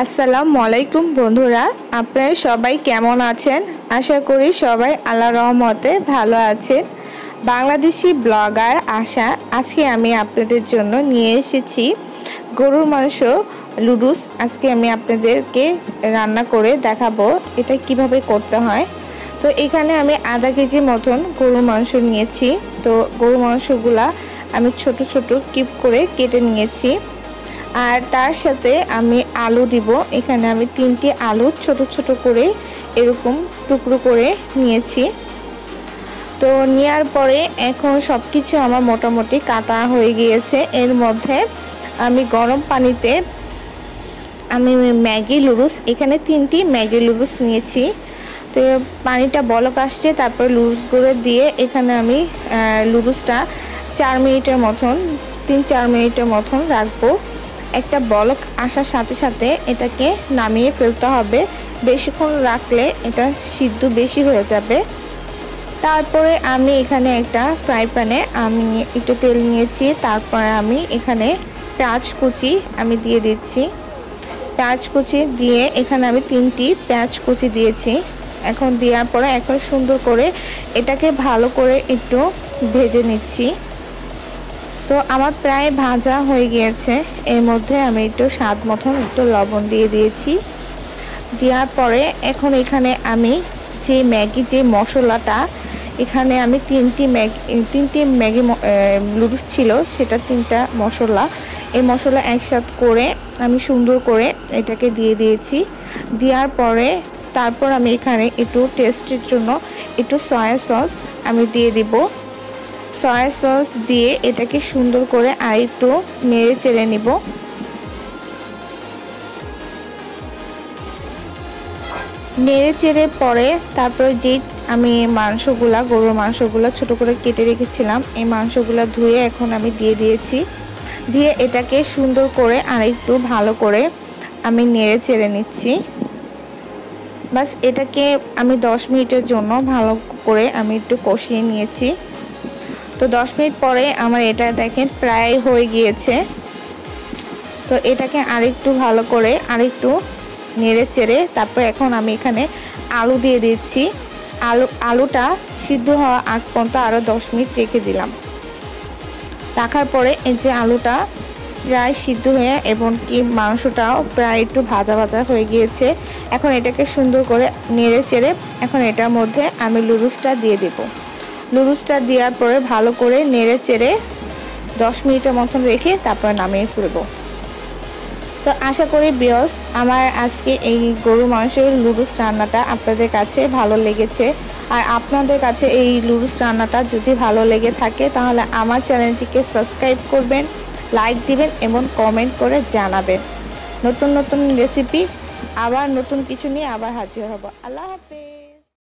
আসসালামু আলাইকুম বন্ধুরা, আপনারা সবাই কেমন আছেন? আশা করি সবাই আল্লাহ রহমতে ভালো আছেন। বাংলাদেশি ব্লগার আশা, আজকে আমি আপনাদের জন্য নিয়ে এসেছি গরুর মাংস লুডুস আজকে আমি আপনাদেরকে রান্না করে দেখাবো এটা কীভাবে করতে হয়। তো এখানে আমি আধা কেজি মতন গরুর মাংস নিয়েছি। তো গরুর মাংসগুলা আমি ছোট ছোট কিপ করে কেটে নিয়েছি। আর তার সাথে আমি আলু দিব। এখানে আমি তিনটি আলু ছোট ছোট করে এরকম টুকরো করে নিয়েছি। তো নেওয়ার পরে এখন সব কিছু আমার মোটামুটি কাটা হয়ে গিয়েছে। এর মধ্যে আমি গরম পানিতে আমি ম্যাগি লুডুস এখানে তিনটি ম্যাগি লুডুস নিয়েছি। তো পানিটা বলক আসছে, তারপর লুডুসগুলো দিয়ে এখানে আমি লুডুসটা চার মিনিটের মতন, তিন চার মিনিটের মতন রাখব। একটা বলক আসার সাথে সাথে এটাকে নামিয়ে ফেলতে হবে। বেশিক্ষণ রাখলে এটা সিদ্ধ বেশি হয়ে যাবে। তারপরে আমি এখানে একটা ফ্রাই প্যানে আমি একটু তেল নিয়েছি। তারপরে আমি এখানে পেঁয়াজ কুচি আমি দিয়ে দিচ্ছি। পেঁয়াজ কুচি দিয়ে এখানে আমি তিনটি পেঁয়াজ কুচি দিয়েছি। এখন দেওয়ার পরে এখন সুন্দর করে এটাকে ভালো করে একটু ভেজে নিচ্ছি। তো আমার প্রায় ভাজা হয়ে গিয়েছে। এর মধ্যে আমি একটু স্বাদ মতন একটু লবণ দিয়ে দিয়েছি। দেওয়ার পরে এখন এখানে আমি যে ম্যাগি, যে মশলাটা, এখানে আমি তিনটি ম্যাগি তিনটি ম্যাগি লুডুস ছিল, সেটা তিনটা মশলা। এই মশলা একসাথ করে আমি সুন্দর করে এটাকে দিয়ে দিয়েছি। দেওয়ার পরে তারপর আমি এখানে একটু টেস্টের জন্য একটু সয়া সস আমি দিয়ে দিব। সয়া সস দিয়ে এটাকে সুন্দর করে আর একটু নেড়ে চেড়ে নিব। নেড়ে চেড়ে পরে তারপর যে আমি মাংসগুলা, গরুর মাংসগুলো ছোট করে কেটে রেখেছিলাম, এই মাংসগুলো ধুয়ে এখন আমি দিয়ে দিয়েছি। দিয়ে এটাকে সুন্দর করে আর একটু ভালো করে আমি নেড়ে চেড়ে নিচ্ছি। বাস এটাকে আমি দশ মিনিটের জন্য ভালো করে আমি একটু কষিয়ে নিয়েছি। তো দশ মিনিট পরে আমার এটা দেখেন প্রায় হয়ে গিয়েছে। তো এটাকে আরেকটু ভালো করে আরেকটু নেড়ে চেড়ে তারপর এখন আমি এখানে আলু দিয়ে দিচ্ছি। আলু, আলুটা সিদ্ধ হওয়া আগ পর্যন্ত আরও দশ মিনিট রেখে দিলাম। রাখার পরে এই যে আলুটা প্রায় সিদ্ধ হয়ে এবং কি মাংসটাও প্রায় একটু ভাজা ভাজা হয়ে গিয়েছে। এখন এটাকে সুন্দর করে নেড়ে চেড়ে এখন এটার মধ্যে আমি লুডুসটা দিয়ে দেবো। লুডুসটা দেওয়ার পরে ভালো করে নেড়ে চেড়ে দশ মিনিটের মতন রেখে তারপরে নামিয়ে ফেলব। তো আশা করি বিয়স, আমার আজকে এই গরু মাংসের লুডুস রান্নাটা আপনাদের কাছে ভালো লেগেছে। আর আপনাদের কাছে এই লুডুস রান্নাটা যদি ভালো লেগে থাকে, তাহলে আমার চ্যানেলটিকে সাবস্ক্রাইব করবেন, লাইক দিবেন এবং কমেন্ট করে জানাবেন। নতুন নতুন রেসিপি, আবার নতুন কিছু নিয়ে আবার হাজির হব। আল্লাহ হাফেজ।